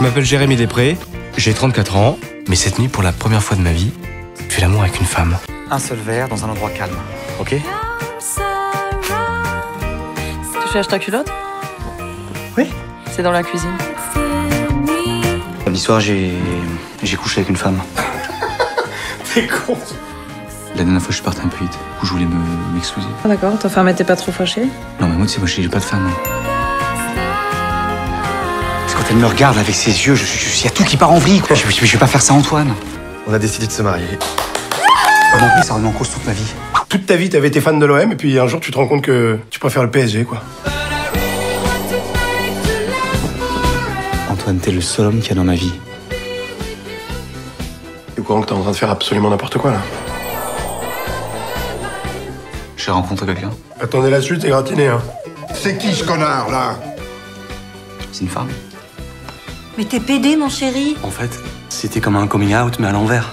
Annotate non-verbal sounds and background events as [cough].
Je m'appelle Jérémy Després, j'ai 34 ans, mais cette nuit, pour la première fois de ma vie, je fais l'amour avec une femme. Un seul verre dans un endroit calme, ok? Tu cherches ta culotte? Oui. C'est dans la cuisine. Samedi soir, j'ai. j'ai couché avec une femme. [laughs] T'es con La dernière fois, je suis parti un peu vite. Du coup, je voulais me- m'excuser. Ah d'accord, ta femme était pas trop fâchée Non, mais moi, tu sais, moi, j'ai pas de femme. Elle me regarde avec ses yeux, je. Il y a tout qui part en vrille, quoi. Je, je- je vais pas faire ça, Antoine. On a décidé de se marier. Mon ça remet en cause toute ma vie. Toute ta vie, t'avais été fan de l'OM, et puis un jour, tu te rends compte que tu préfères le PSG, quoi. Antoine, t'es le seul homme qu'il y a dans ma vie. T'es au courant que t'es en train de faire absolument n'importe quoi, là J'ai rencontré quelqu'un. Attendez la suite, c'est gratiné, hein. C'est qui ce connard là? C'est une femme. Mais t'es pédé, mon chéri En fait, c'était comme un coming out, mais à l'envers.